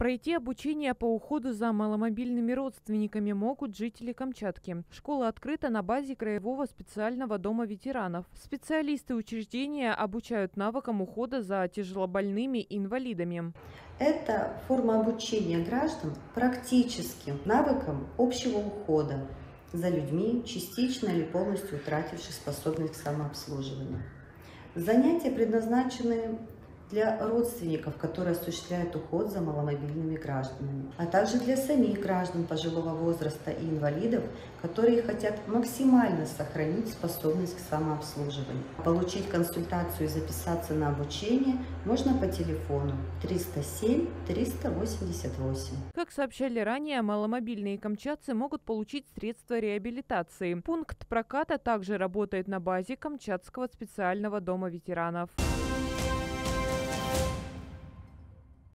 Пройти обучение по уходу за маломобильными родственниками могут жители Камчатки. Школа открыта на базе Краевого специального дома ветеранов. Специалисты учреждения обучают навыкам ухода за тяжелобольными инвалидами. Это форма обучения граждан практическим навыкам общего ухода за людьми, частично или полностью утративших способность к самообслуживанию. Занятия предназначены для родственников, которые осуществляют уход за маломобильными гражданами, а также для самих граждан пожилого возраста и инвалидов, которые хотят максимально сохранить способность к самообслуживанию. Получить консультацию и записаться на обучение можно по телефону 307 388. Как сообщали ранее, маломобильные камчатцы могут получить средства реабилитации. Пункт проката также работает на базе Камчатского специального дома ветеранов. Bye.